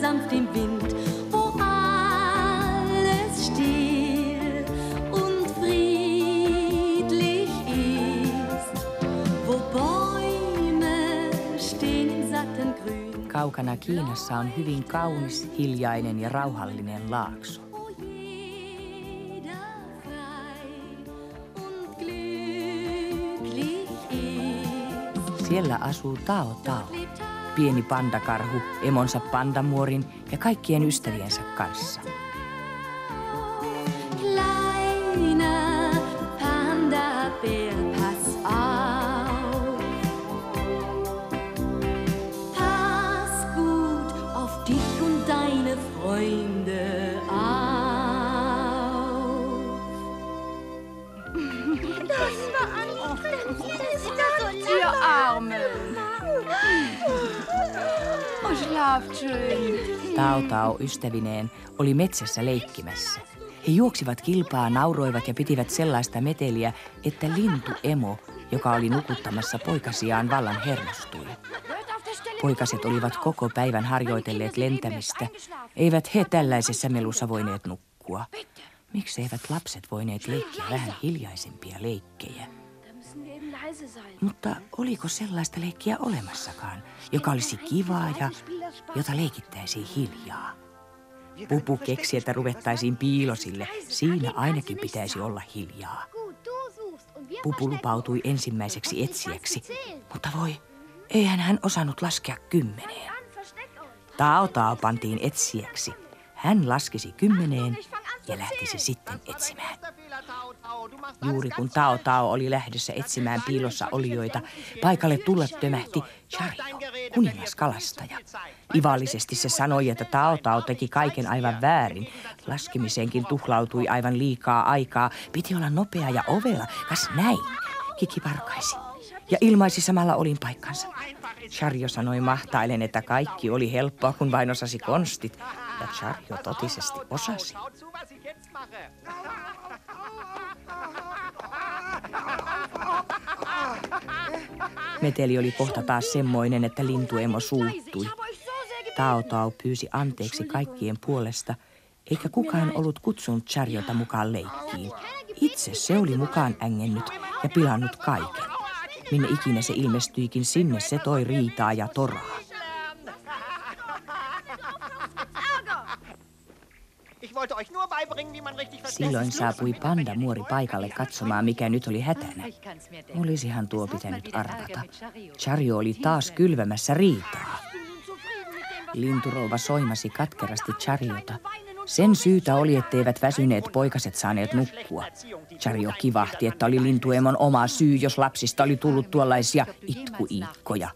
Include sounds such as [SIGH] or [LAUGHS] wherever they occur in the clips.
sanft im Wind, wo alles still und friedlich ist, wo Bäume stehen im satten Grün. Kaukana Kiinassa on hyvin kaunis, hiljainen ja rauhallinen laakso. Siellä asuu Tao Tao, pieni pandakarhu emonsa pandamuorin ja kaikkien ystäviensä kanssa. Tao Tao ystävineen oli metsässä leikkimässä. He juoksivat kilpaa, nauroivat ja pitivät sellaista meteliä, että lintu Emo, joka oli nukuttamassa poikasiaan, vallan hernostui. Poikaset olivat koko päivän harjoitelleet lentämistä. Eivät he tällaisessa melussa voineet nukkua. Miksi eivät lapset voineet leikkiä vähän hiljaisempia leikkejä? Mutta oliko sellaista leikkiä olemassakaan, joka olisi kivaa ja jota leikittäisiin hiljaa? Pupu keksi, että ruvettaisiin piilosille. Siinä ainakin pitäisi olla hiljaa. Pupu lupautui ensimmäiseksi etsijäksi, mutta voi, eihän hän osannut laskea kymmeneen. Tao Tao pantiin etsijäksi. Hän laskisi kymmeneen ja lähtisi sitten etsimään. Juuri kun Tao Tao oli lähdössä etsimään piilossa olijoita, paikalle tulla tömähti Chario, kuningaskalastaja. Ivallisesti se sanoi, että Tao Tao teki kaiken aivan väärin. Laskemiseenkin tuhlautui aivan liikaa aikaa. Piti olla nopea ja ovela. Kas näin? Kiki parkaisi ja ilmaisi samalla olin paikkansa. Chario sanoi mahtailen, että kaikki oli helppoa, kun vain osasi konstit. Ja Chario totisesti osasi. Meteli oli kohta taas semmoinen, että lintuemo suuttui. Tao Tao pyysi anteeksi kaikkien puolesta, eikä kukaan ollut kutsunut Chariota mukaan leikkiin. Itse se oli mukaan ängennyt ja pilannut kaiken. Minne ikinä se ilmestyikin, sinne se toi riitaa ja toraa. Ich wollte euch nur beibringen, wie man richtig Silloin saapui panda muori paikalle katsomaan, mikä nyt oli hätänä. Olisihan tuo pitänyt arvata. Chario oli taas kylvämässä riitaa. Linturouva soimasi katkerasti Chariota. Sen syytä oli, etteivät väsyneet poikaset saaneet nukkua. Chario kivahti, että oli lintuemon oma syy, jos lapsista oli tullut tuollaisia itkuiikkoja.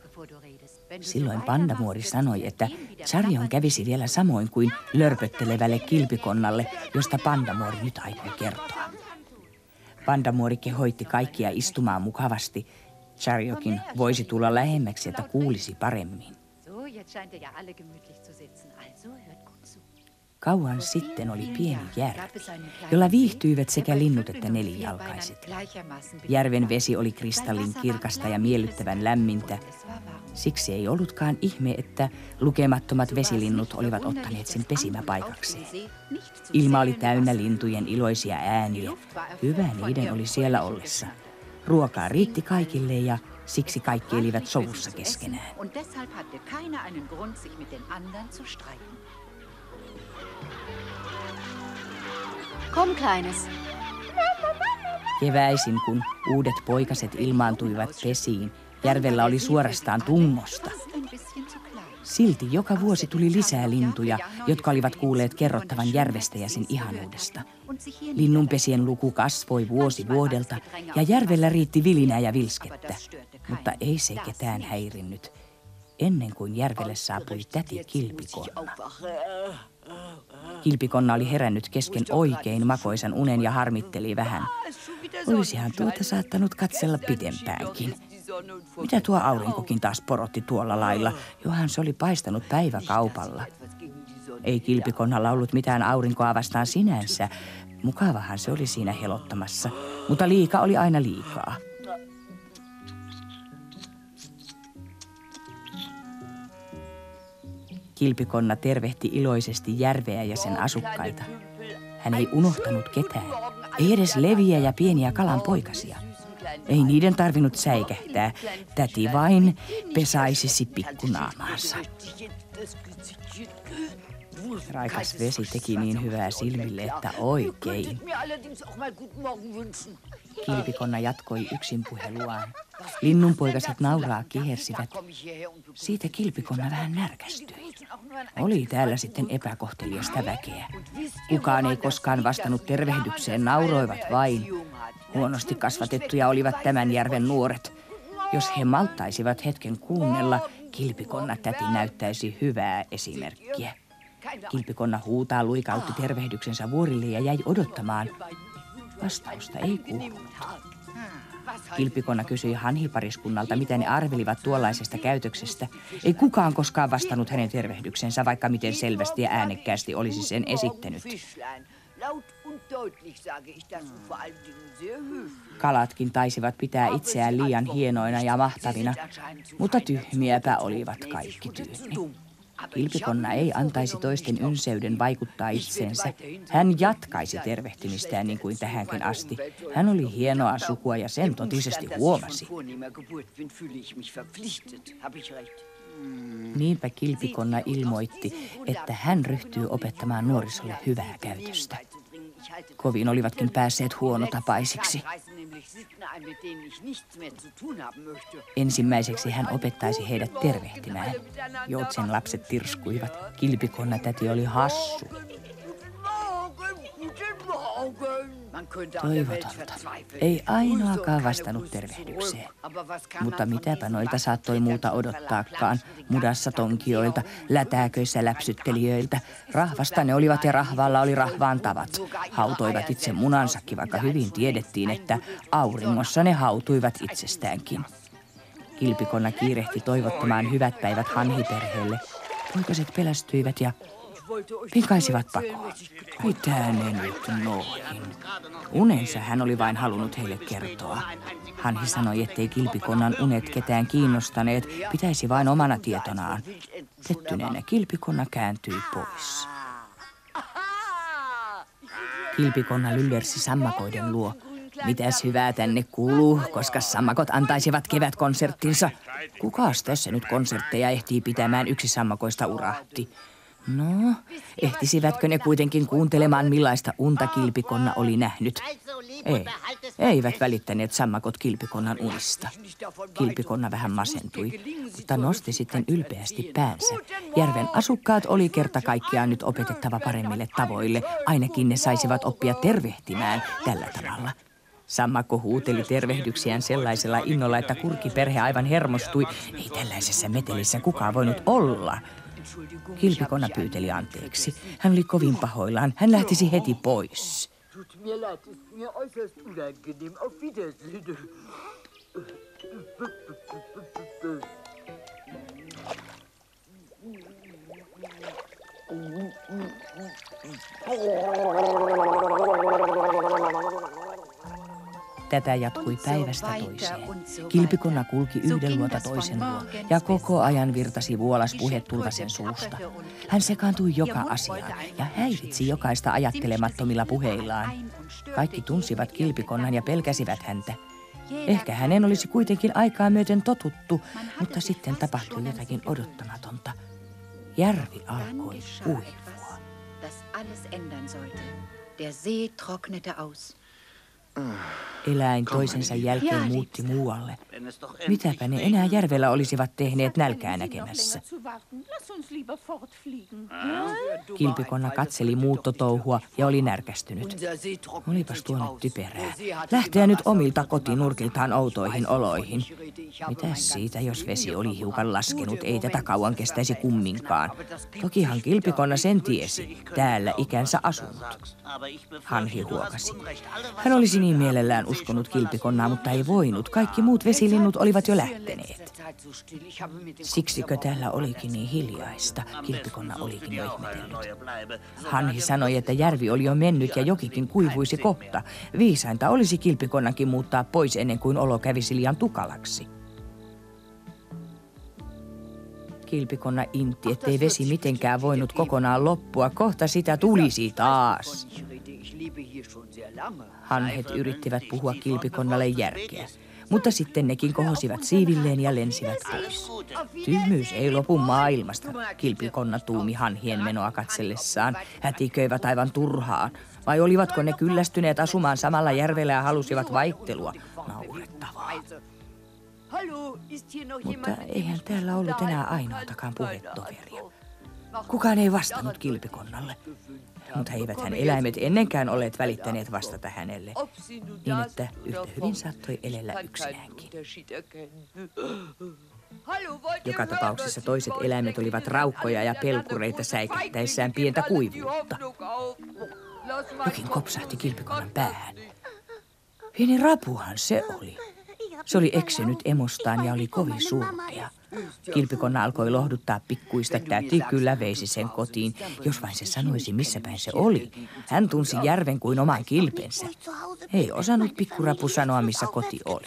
Silloin pandamuori sanoi, että Charion kävisi vielä samoin kuin lörpöttelevälle kilpikonnalle, josta pandamuori nyt aikoi kertoa. Pandamuori kehoitti kaikkia istumaan mukavasti. Chariokin voisi tulla lähemmäksi, että kuulisi paremmin. So, jetzt scheint ihr ja alle gemütlich zu sitzen. Kauan sitten oli pieni järvi, jolla viihtyivät sekä linnut että nelijalkaiset. Järven vesi oli kristallin kirkasta ja miellyttävän lämmintä. Siksi ei ollutkaan ihme, että lukemattomat vesilinnut olivat ottaneet sen pesimäpaikakseen. Ilma oli täynnä lintujen iloisia ääniä. Hyvä niiden oli siellä ollessa. Ruokaa riitti kaikille ja siksi kaikki elivät sovussa keskenään. Komm, Kleines. Keväisin, kun uudet poikaset ilmaantuivat pesiin, järvellä oli suorastaan tungosta. Silti joka vuosi tuli lisää lintuja, jotka olivat kuulleet kerrottavan järvestä ja sen ihanuudesta. Linnunpesien luku kasvoi vuosi vuodelta ja järvellä riitti vilinää ja vilskettä. Mutta ei se ketään häirinnyt, ennen kuin järvelle saapui täti Kilpikonna. Kilpikonna oli herännyt kesken oikein makoisan unen ja harmitteli vähän. Olisihan tuota saattanut katsella pidempäänkin. Mitä tuo aurinkokin taas porotti tuolla lailla, johan se oli paistanut päiväkaupalla. Ei kilpikonnalla ollut mitään aurinkoa vastaan sinänsä. Mukavahan se oli siinä helottamassa, mutta liika oli aina liikaa. Kilpikonna tervehti iloisesti järveä ja sen asukkaita. Hän ei unohtanut ketään, ei edes leviä ja pieniä kalan poikasia. Ei niiden tarvinnut säikähtää. Täti vain pesaisisi pikkunaamaansa. Raikas vesi teki niin hyvää silmille, että oikein. Kilpikonna jatkoi yksin puheluaan. Linnunpoikaset nauraa kihersivät. Siitä kilpikonna vähän närkästyi. Oli täällä sitten epäkohteliasta väkeä. Kukaan ei koskaan vastannut tervehdykseen, nauroivat vain. Huonosti kasvatettuja olivat tämän järven nuoret. Jos he malttaisivat hetken kuunnella, kilpikonna täti näyttäisi hyvää esimerkkiä. Kilpikonna huutaa luikautti tervehdyksensä vuorille ja jäi odottamaan. Vastausta ei kuulunut. Kilpikonna kysyi hanhipariskunnalta, mitä ne arvelivat tuollaisesta käytöksestä. Ei kukaan koskaan vastannut hänen tervehdyksensä, vaikka miten selvästi ja äänekkäästi olisi sen esittänyt. Kalatkin taisivat pitää itseään liian hienoina ja mahtavina, mutta tyhmiäpä olivat kaikki tyynni. Kilpikonna ei antaisi toisten ynseyden vaikuttaa itseensä. Hän jatkaisi tervehtimistään niin kuin tähänkin asti. Hän oli hienoa sukua ja sen totisesti huomasi. Niinpä Kilpikonna ilmoitti, että hän ryhtyy opettamaan nuorisolle hyvää käytöstä. Kovin olivatkin päässeet huonotapaisiksi. Ensimmäiseksi hän opettaisi heidät tervehtimään. Joutsen lapset tirskuivat. Kilpikonna täti oli hassu. Toivotonta. Ei ainoakaan vastannut tervehdykseen. Mutta mitäpä noilta saattoi muuta odottaakaan. Mudassa tonkioilta, lätääköissä läpsyttelijöiltä. Rahvasta ne olivat ja rahvaalla oli rahvaan tavat. Hautoivat itse munansakin, vaikka hyvin tiedettiin, että auringossa ne hautuivat itsestäänkin. Kilpikonna kiirehti toivottamaan hyvät päivät hanhiperheelle. Poikaset pelästyivät ja Pikaisivat pakoon. Mitä nyt noihin? Unensa hän oli vain halunnut heille kertoa. Hanhi sanoi, ettei kilpikonnan unet ketään kiinnostaneet, pitäisi vain omana tietonaan. Pettyneenä kilpikonna kääntyi pois. Kilpikonna lyllersi sammakoiden luo. Mitäs hyvää tänne kuuluu, koska sammakot antaisivat kevätkonserttinsa. Kukas tässä nyt konsertteja ehtii pitämään yksi sammakoista urahti? No, ehtisivätkö ne kuitenkin kuuntelemaan, millaista unta kilpikonna oli nähnyt? Ei, eivät välittäneet sammakot kilpikonnan unista. Kilpikonna vähän masentui, mutta nosti sitten ylpeästi päänsä. Järven asukkaat oli kerta kaikkiaan nyt opetettava paremmille tavoille. Ainakin ne saisivat oppia tervehtimään tällä tavalla. Sammakko huuteli tervehdyksiään sellaisella innolla, että kurkiperhe aivan hermostui. Ei tällaisessa metelissä kukaan voinut olla. Kilpikonna pyyteli anteeksi. Hän oli kovin pahoillaan. Hän lähtisi heti pois. [LAUGHS] Tätä jatkui päivästä toiseen. Kilpikonna kulki yhden luota toisen luo ja koko ajan virtasi vuolas puhe Tulvasen suusta. Hän sekaantui joka asiaan ja häiritsi jokaista ajattelemattomilla puheillaan. Kaikki tunsivat Kilpikonnan ja pelkäsivät häntä. Ehkä hänen olisi kuitenkin aikaa myöten totuttu, mutta sitten tapahtui jotakin odottamatonta. Järvi alkoi uivua. Das alles ändern sollte. Der See trocknete aus. Eläin toisensa jälkeen muutti muualle. Mitäpä ne enää järvellä olisivat tehneet nälkää näkemässä? Kilpikonna katseli muuttotouhua ja oli närkästynyt. Olipas tuo nyt typerää. Lähteä nyt omilta kotinurkiltaan outoihin oloihin. Mitäs siitä, jos vesi oli hiukan laskenut? Ei tätä kauan kestäisi kumminkaan. Tokihan Kilpikonna sen tiesi. Täällä ikänsä asunut. Hanhi huokasi. Hän olisi niin mielellään uskonut kilpikonnaa, mutta ei voinut. Kaikki muut vesilinnut olivat jo lähteneet. Siksikö täällä olikin niin hiljaista? Kilpikonna olikin jo ihmetellyt. Hanhi sanoi, että järvi oli jo mennyt ja jokikin kuivuisi kohta. Viisainta olisi kilpikonnankin muuttaa pois ennen kuin olo kävisi liian tukalaksi. Kilpikonna intti, ettei vesi mitenkään voinut kokonaan loppua. Kohta sitä tulisi taas. Hanhet yrittivät puhua kilpikonnalle järkeä, mutta sitten nekin kohosivat siivilleen ja lensivät pois. Tyhmyys ei lopu maailmasta, kilpikonna tuumi hanhien menoa katsellessaan. Hätiköivät aivan turhaan. Vai olivatko ne kyllästyneet asumaan samalla järvellä ja halusivat vaihtelua? Naurettavaa. Mutta eihän täällä ollut enää ainoatakaan puhetoveria. Kukaan ei vastannut kilpikonnalle. Mutta eiväthän eläimet ennenkään olleet välittäneet vastata hänelle, niin että yhtä hyvin saattoi elellä yksinäänkin. Joka tapauksessa toiset eläimet olivat raukkoja ja pelkureita säikättäessään pientä kuivuutta. Jokin kopsahti kilpikonnan päähän. Pieni rapuhan se oli. Se oli eksynyt emostaan ja oli kovin surkea. Kilpikonna alkoi lohduttaa pikkuista, täti kyllä veisi sen kotiin, jos vain se sanoisi, missä päin se oli. Hän tunsi järven kuin oman kilpensä. Ei osannut pikkurapu sanoa, missä koti oli.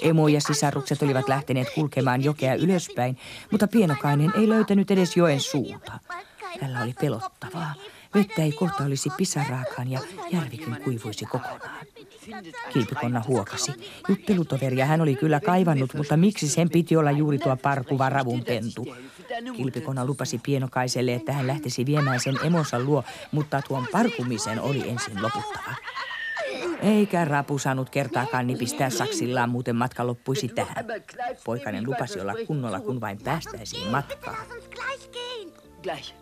Emo ja sisarukset olivat lähteneet kulkemaan jokea ylöspäin, mutta pienokainen ei löytänyt edes joen suuta. Tällä oli pelottavaa. Vettä ei kohta olisi pisaraakaan ja järvikin kuivuisi kokonaan. Kilpikonna huokasi. Juttelutoveria hän oli kyllä kaivannut, mutta miksi sen piti olla juuri tuo parkuva ravunpentu? Kilpikonna lupasi pienokaiselle, että hän lähtisi viemään sen emonsa luo, mutta tuon parkumisen oli ensin loputtava. Eikä rapu saanut kertaakaan nipistää saksillaan, muuten matka loppuisi tähän. Poikainen lupasi olla kunnolla, kun vain päästäisiin matkaan. Gleich.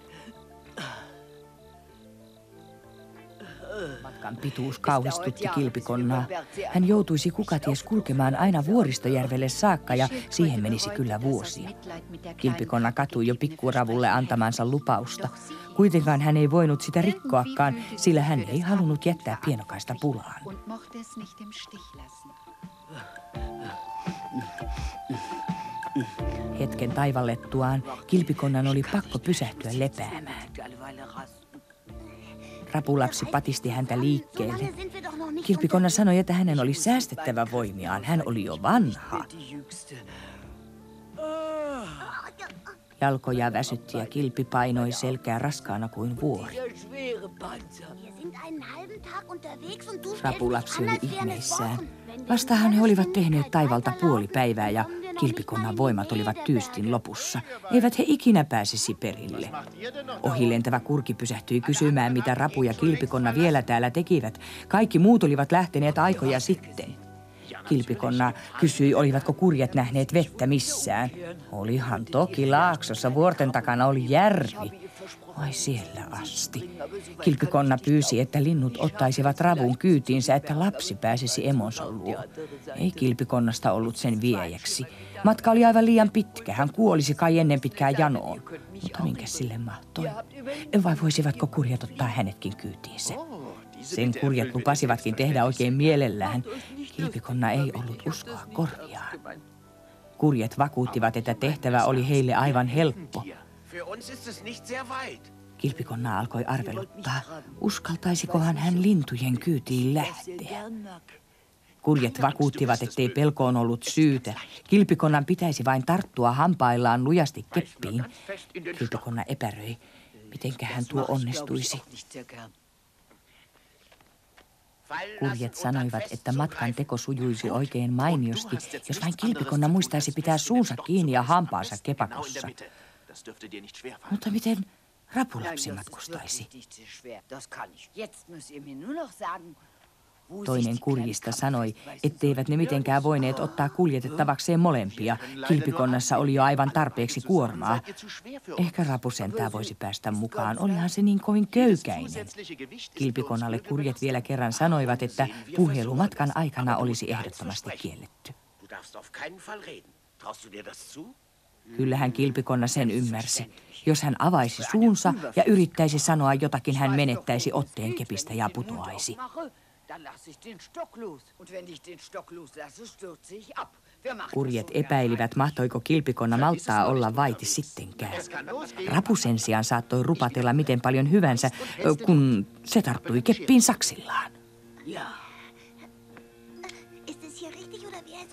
Matkan pituus kauhistutti kilpikonnaa. Hän joutuisi kukaties kulkemaan aina vuoristojärvelle saakka ja siihen menisi kyllä vuosia. Kilpikonna katui jo pikkuravulle antamansa lupausta. Kuitenkaan hän ei voinut sitä rikkoakaan, sillä hän ei halunnut jättää pienokaista pulaan. Hetken taivallettuaan kilpikonnan oli pakko pysähtyä lepäämään. Rapulapsi patisti häntä liikkeelle. Kilpikonna sanoi, että hänen oli säästettävä voimiaan. Hän oli jo vanha. Jalkoja väsytti ja kilpi painoi selkää raskaana kuin vuori. Rapulapsi oli ihmeissään. Vastahan he olivat tehneet taivalta puoli päivää ja kilpikonnan voimat olivat tyystin lopussa. Eivät he ikinä pääsisi perille. Ohilentävä kurki pysähtyi kysymään, mitä rapu ja kilpikonna vielä täällä tekivät. Kaikki muut olivat lähteneet aikoja sitten. Kilpikonna kysyi, olivatko kurjet nähneet vettä missään. Olihan toki laaksossa, vuorten takana oli järvi. Vai siellä asti. Kilpikonna pyysi, että linnut ottaisivat ravun kyytiinsä, että lapsi pääsisi emonsa luo. Ei kilpikonnasta ollut sen viejäksi. Matka oli aivan liian pitkä. Hän kuolisi kai ennen pitkää janoon. Mutta minkä sille mahtoi? Vai voisivatko kurjat ottaa hänetkin kyytiinsä? Sen kurjat lupasivatkin tehdä oikein mielellään. Kilpikonna ei ollut uskoa korviaan. Kurjet vakuuttivat, että tehtävä oli heille aivan helppo. Kilpikonna alkoi arveluttaa, uskaltaisikohan hän lintujen kyytiin lähteä. Kurjet vakuuttivat, ettei pelkoon ollut syytä. Kilpikonnan pitäisi vain tarttua hampaillaan lujasti keppiin. Kilpikonna epäröi, mitenkähän tuo onnistuisi. Kurjet sanoivat, että matkan teko sujuisi oikein mainiosti, jos vain kilpikonna muistaisi pitää suunsa kiinni ja hampaansa kepakossa. Mutta miten rapulapsi matkustaisi? Toinen kurjista sanoi, etteivät ne mitenkään voineet ottaa kuljetettavakseen molempia. Kilpikonnassa oli jo aivan tarpeeksi kuormaa. Ehkä rapusentää voisi päästä mukaan, olihan se niin kovin köykäinen. Kilpikonnalle kurjet vielä kerran sanoivat, että puhelu matkan aikana olisi ehdottomasti kielletty. Kyllähän kilpikonna sen ymmärsi. Jos hän avaisi suunsa ja yrittäisi sanoa jotakin, hän menettäisi otteen kepistä ja putoaisi. Kurjet epäilivät, mahtoiko kilpikonna malttaa olla vaiti sittenkään. Rapu sen sijaan saattoi rupatella miten paljon hyvänsä, kun se tarttui keppiin saksillaan.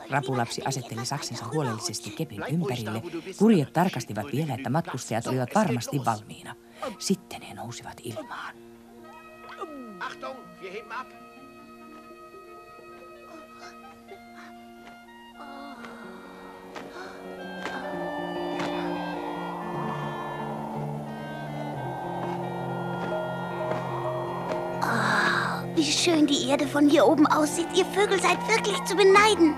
Rapulapsi asetteli saksinsa huolellisesti kepin ympärille. Kurjet tarkastivat vielä, että matkustajat olivat varmasti valmiina. Sitten he nousivat ilmaan. Achtung, wir heben ab. Wie schön die Erde von hier oben aussieht. Ihr Vögel seid wirklich zu beneiden.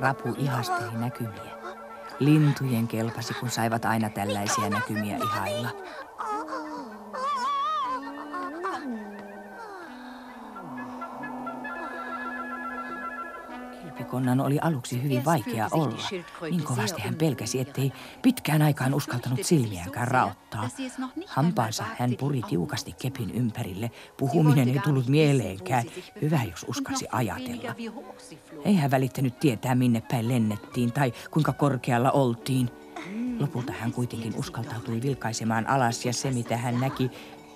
Rapu ihasteli näkymiä. Lintujen kelpasi, kun saivat aina tällaisia näkymiä ihailla. Kilpikonnan oli aluksi hyvin vaikea olla. Niin kovasti hän pelkäsi, ettei pitkään aikaan uskaltanut silmiäänkään raottaa. Hampaansa hän puri tiukasti kepin ympärille. Puhuminen ei tullut mieleenkään. Hyvä, jos uskalsi ajatella. Ei hän välittänyt tietää, minne päin lennettiin tai kuinka korkealla oltiin. Lopulta hän kuitenkin uskaltautui vilkaisemaan alas ja se, mitä hän näki,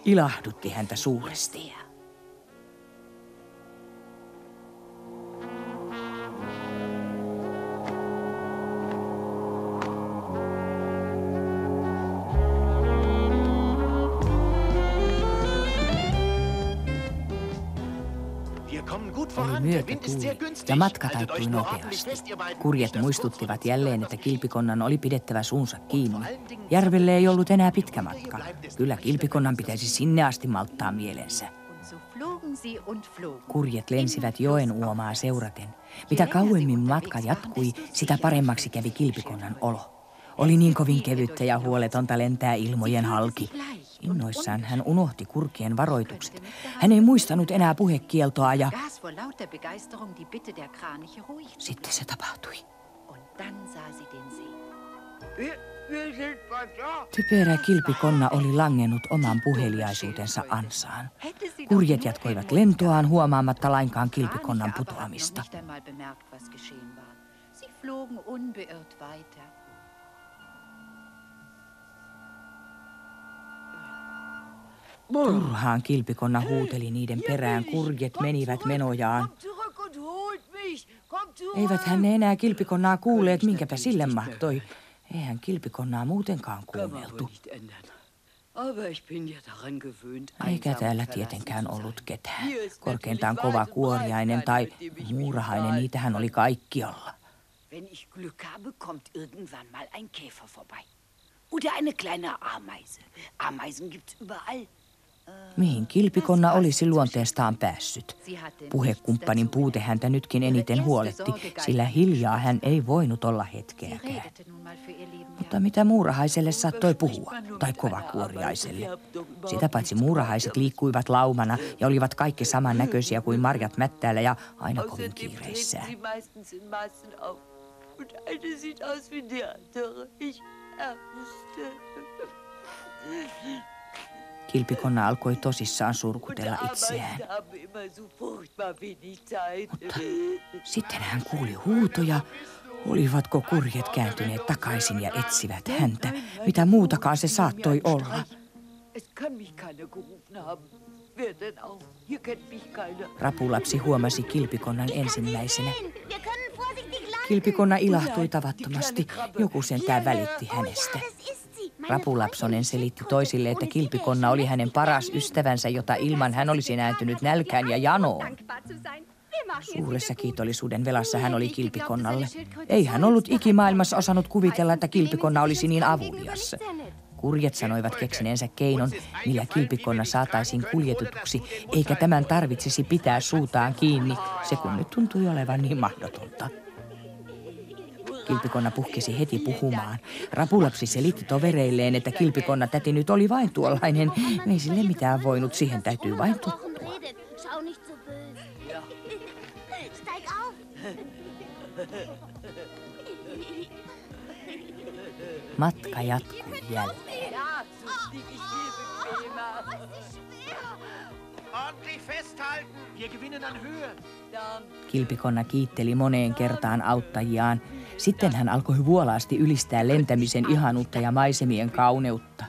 ilahdutti häntä suuresti. Myötätuuli ja matka taittui nopeasti. Kurjet muistuttivat jälleen, että kilpikonnan oli pidettävä suunsa kiinni. Järvelle ei ollut enää pitkä matka. Kyllä kilpikonnan pitäisi sinne asti malttaa mielensä. Kurjet lensivät joen uomaa seuraten. Mitä kauemmin matka jatkui, sitä paremmaksi kävi kilpikonnan olo. Oli niin kovin kevyttä ja huoletonta lentää ilmojen halki. Innoissaan hän unohti kurkien varoitukset. Hän ei muistanut enää puhekieltoa ja sitten se tapahtui. Typerä kilpikonna oli langennut oman puheliaisuutensa ansaan. Kurjet jatkoivat lentoaan huomaamatta lainkaan kilpikonnan putoamista. Sie flogen unbeirrt weiter. Turhaan kilpikonna huuteli niiden perään, kurjet menivät menojaan. Eivät hän enää kilpikonnaa kuulleet, minkäpä sille mahtoi. Eihän kilpikonnaa muutenkaan kuunneltu. Eikä täällä tietenkään ollut ketään. Korkeintaan kova kuoriainen tai muurahainen, niitähän oli kaikkialla. Wenn ich Glück habe, kommt irgendwann mal ein Käfer vorbei. Oder eine kleine Ameise. Ameisen gibt's überall. Mihin kilpikonna olisi luonteestaan päässyt? Puhekumppanin puute häntä nytkin eniten huoletti, sillä hiljaa hän ei voinut olla hetkeäkään. Mutta mitä muurahaiselle saattoi puhua, tai kovakuoriaiselle? Sitä paitsi muurahaiset liikkuivat laumana ja olivat kaikki samannäköisiä kuin marjat mättäällä ja aina kovin auf. Und eine sieht aus wie die andere. Ich ärmste. Kilpikonna alkoi tosissaan surkutella itseään. Zeit. Sitten hän kuuli huutoja. Olivatko kurjet kääntyneet takaisin ja etsivät häntä? Mitä muutakaan se saattoi olla? Rapulapsi huomasi kilpikonnan ensimmäisenä. Kilpikonna ilahtui tavattomasti. Joku sentään välitti hänestä. Rapulapsonen selitti toisille, että kilpikonna oli hänen paras ystävänsä, jota ilman hän olisi nääntynyt nälkään ja janoon. Suuressa kiitollisuuden velassa hän oli kilpikonnalle. Ei hän ollut ikimaailmassa osannut kuvitella, että kilpikonna olisi niin avulias. Kurjet sanoivat keksineensä keinon, millä kilpikonna saataisiin kuljetetuksi, eikä tämän tarvitsisi pitää suutaan kiinni, se kun nyt tuntui olevan niin mahdotonta. Kilpikonna puhkesi heti puhumaan. Rapulapsi selitti tovereilleen, että kilpikonna täti nyt oli vain tuollainen. Ei sille mitään voinut, siihen täytyy vain tottua. Matka jatkuu jälleen. Ordentlich festhalten. Wir gewinnen an Höhe. Kilpikonna kiitteli moneen kertaan auttajiaan. Sitten hän alkoi vuolaasti ylistää lentämisen ihanuutta ja maisemien kauneutta.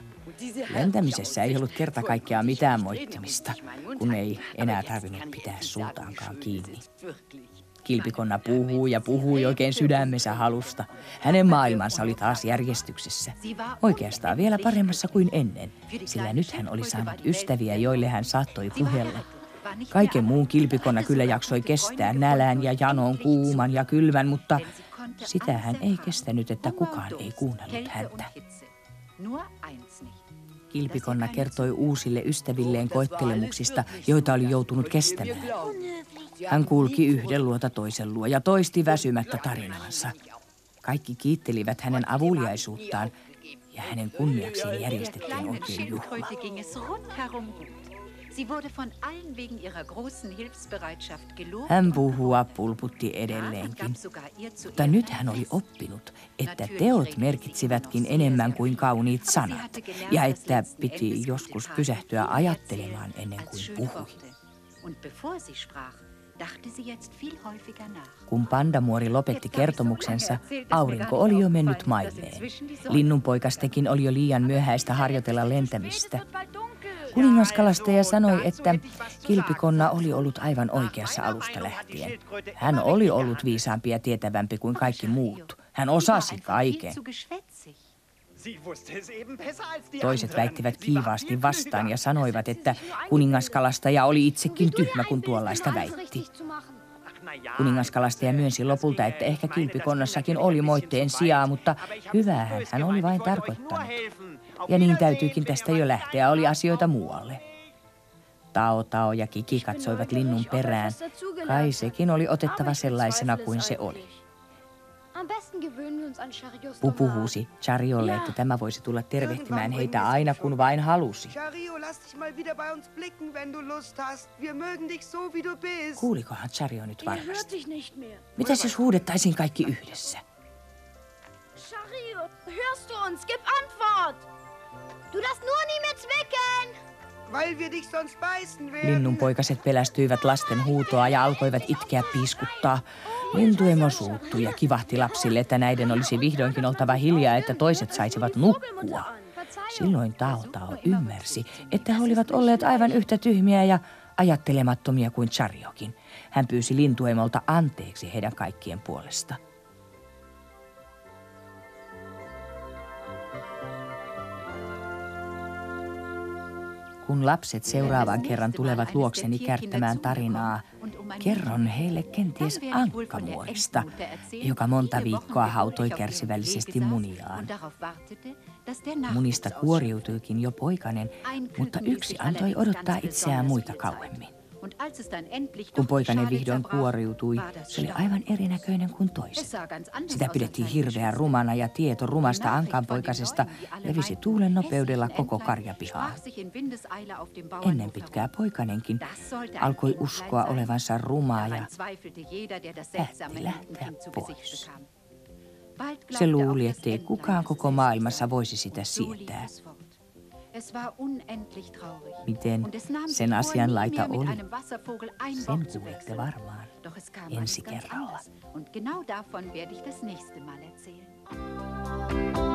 Lentämisessä ei ollut kerta kaikkiaan mitään moittimista, kun ei enää tarvinnut pitää suutaankaan kiinni. Kilpikonna puhuu ja puhuu oikein sydämensä halusta. Hänen maailmansa oli taas järjestyksessä. Oikeastaan vielä paremmassa kuin ennen, sillä nyt hän oli saanut ystäviä, joille hän saattoi puhella. Kaiken muun kilpikonna kyllä jaksoi kestää nälän ja janon, kuuman ja kylmän, mutta sitä hän ei kestänyt, että kukaan ei kuunnellut häntä. Kilpikonna kertoi uusille ystävilleen koettelemuksista, joita oli joutunut kestämään. Hän kulki yhden luota toisen luo ja toisti väsymättä tarinaansa. Kaikki kiittelivät hänen avuliaisuuttaan ja hänen kunniakseen järjestettiin oikein juhla. Hän puhua pulputti edelleenkin, mutta nyt hän oli oppinut, että teot merkitsivätkin enemmän kuin kauniit sanat. ja että piti joskus pysähtyä ajattelemaan ennen kuin puhui. Kun pandamuori lopetti kertomuksensa, aurinko oli jo mennyt mailleen. Linnunpoikastekin oli jo liian myöhäistä harjoitella lentämistä. Kuningaskalastaja sanoi, että kilpikonna oli ollut aivan oikeassa alusta lähtien. Hän oli ollut viisaampi ja tietävämpi kuin kaikki muut. Hän osasi kaiken. Toiset väittivät kiivaasti vastaan ja sanoivat, että kuningaskalastaja oli itsekin tyhmä, kun tuollaista väitti. Kuningaskalastaja myönsi lopulta, että ehkä kilpikonnossakin oli moitteen sijaa, mutta hyvähän hän oli vain tarkoittanut. Ja niin täytyykin tästä jo lähteä, oli asioita muualle. Tao, Tao ja Kiki katsoivat linnun perään. Kai sekin oli otettava sellaisena kuin se oli. Pupu huusi Chariolle, että tämä voisi tulla tervehtimään heitä aina kun vain halusi. Kuulikohan Chario nyt varmasti? Mitäs jos huudettaisiin kaikki yhdessä? Chario, hörst du uns? Gib Antwort! Du darfst nur nie mehr zwicken! Weil wir dich sonst beißen werden. Linnunpoikaset pelästyivät lasten huutoa ja alkoivat itkeä piiskuttaa. Lintuemo suuttui ja kivahti lapsille, että näiden olisi vihdoinkin oltava hiljaa, että toiset saisivat nukkua. Silloin Tao Tao ymmärsi, että he olivat olleet aivan yhtä tyhmiä ja ajattelemattomia kuin Chariokin. Hän pyysi lintuemolta anteeksi heidän kaikkien puolesta. Kun lapset seuraavan kerran tulevat luokseni kärttämään tarinaa, kerron heille kenties ankkamuorista, joka monta viikkoa hautoi kärsivällisesti muniaan. Munista kuoriutuikin jo poikanen, mutta yksi antoi odottaa itseään muita kauemmin. Kun poikainen vihdoin kuoriutui, se oli aivan erinäköinen kuin toiset. Sitä pidettiin hirveän rumana ja tieto rumasta ankanpoikasesta levisi tuulen nopeudella koko karjapihaan. Ennen pitkää poikanenkin alkoi uskoa olevansa rumaa ja päätti lähteä pois. Se luuli, ettei kukaan koko maailmassa voisi sitä sietää. Miten sen asian laita oli, sen kuulitte varmaan ensi kerralla. Und genau davon werde ich das nächste Mal erzählen.